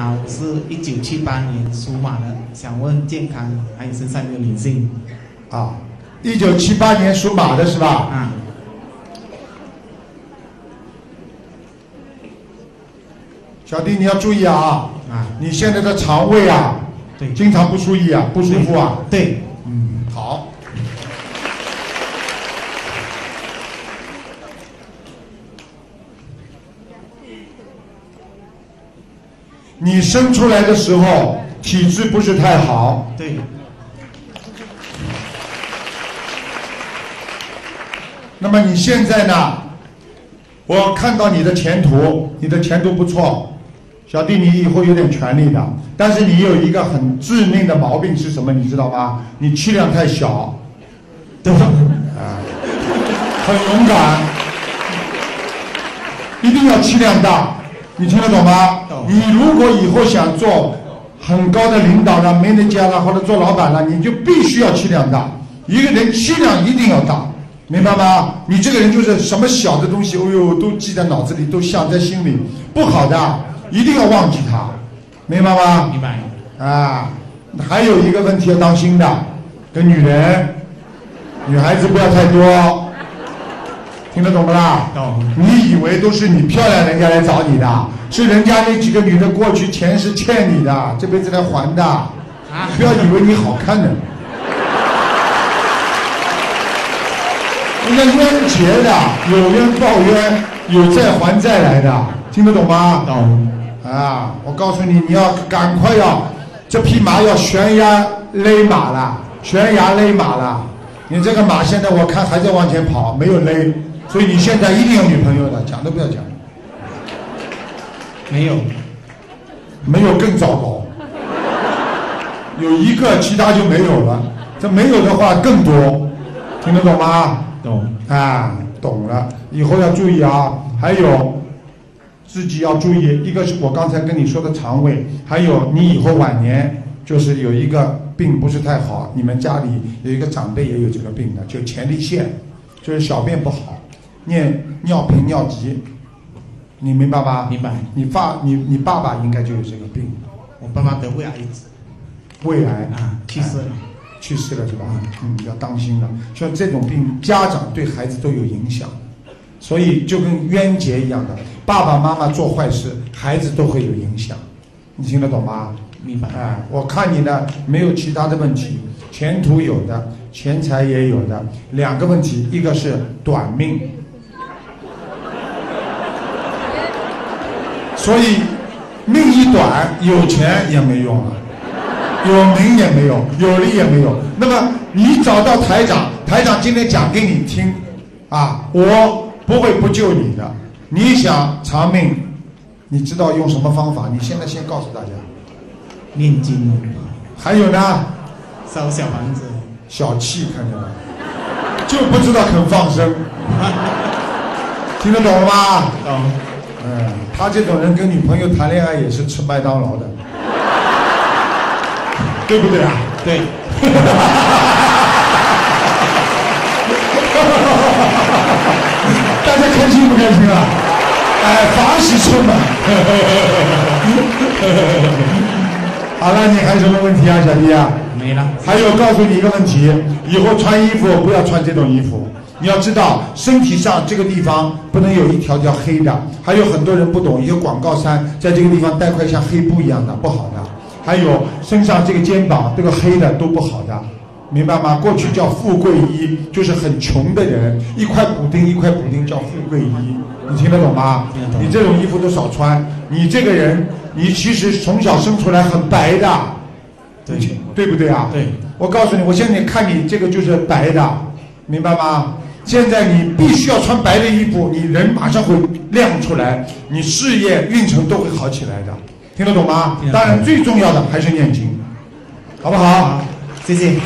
啊，我是一九七八年属马的，想问健康还有身上有没有灵性？啊，一九七八年属马的是吧？啊，小弟你要注意啊，啊，你现在的肠胃啊，对，经常不舒意啊，不舒服啊。对，嗯，好。你生出来的时候体质不是太好，对，那么你现在呢？我看到你的前途，你的前途不错，小弟你以后有点权利的，但是你有一个很致命的毛病是什么？你知道吗？你气量太小，对，啊，很勇敢，一定要气量大，你听得懂吗？懂你如果以后想做很高的领导了、manager 了或者做老板了，你就必须要气量大。一个人气量一定要大，明白吗？你这个人就是什么小的东西，哦呦，都记在脑子里，都想在心里，不好的，一定要忘记它，明白吗？明白。啊，还有一个问题要当心的，跟女人，女孩子不要太多，听得懂不啦？懂。你以为都是你漂亮人家来找你的，是人家那几个女的过去钱是欠你的，这辈子来还的。啊不要以为你好看呢。人家冤结的，有冤报冤，有债还债来的，听得懂吗？懂。啊，我告诉你，你要赶快要，这匹马要悬崖勒马了，悬崖勒马了。你这个马现在我看还在往前跑，没有勒，所以你现在一定有女朋友的，讲都不要讲，没有。没有更糟糕。有一个，其他就没有了。这没有的话更多，听得懂吗？懂。啊，懂了，以后要注意啊。还有，自己要注意，一个是我刚才跟你说的肠胃，还有你以后晚年就是有一个病不是太好，你们家里有一个长辈也有这个病的，就前列腺，就是小便不好，念尿频尿急，你明白吧？明白。你爸你你爸爸应该就有这个病，我爸爸得胃癌胃癌啊，去世了。去世了是吧？嗯，要当心了。像这种病，家长对孩子都有影响，所以就跟冤结一样的，爸爸妈妈做坏事，孩子都会有影响。你听得懂吗？明白。哎，我看你呢，没有其他的问题，前途有的，钱财也有的。两个问题，一个是短命，所以命一短，有钱也没用了。有名也没有，有利也没有。那么你找到台长，台长今天讲给你听，啊，我不会不救你的。你想长命，你知道用什么方法？你现在先告诉大家。念经。还有呢？烧小房子。小气，看见了，就不知道肯放生。听得懂了吗？懂。嗯，他这种人跟女朋友谈恋爱也是吃麦当劳的。对不对啊？对。大家开心不开心啊？哎，法喜充满。好了，你还有什么问题啊，小弟啊？没了。还有，告诉你一个问题：以后穿衣服不要穿这种衣服。你要知道，身体上这个地方不能有一条条黑的。还有很多人不懂，一个广告衫在这个地方带块像黑布一样的，不好的。还有身上这个肩膀这个黑的都不好的，明白吗？过去叫富贵衣，就是很穷的人一块补丁一块补丁叫富贵衣，你听得懂吗？你这种衣服都少穿。你这个人，你其实从小生出来很白的，对对不对啊？对。我告诉你，我现在看你这个就是白的，明白吗？现在你必须要穿白的衣服，你人马上会亮出来，你事业运程都会好起来的。听得懂吗？当然，最重要的还是念经，好不好？谢谢。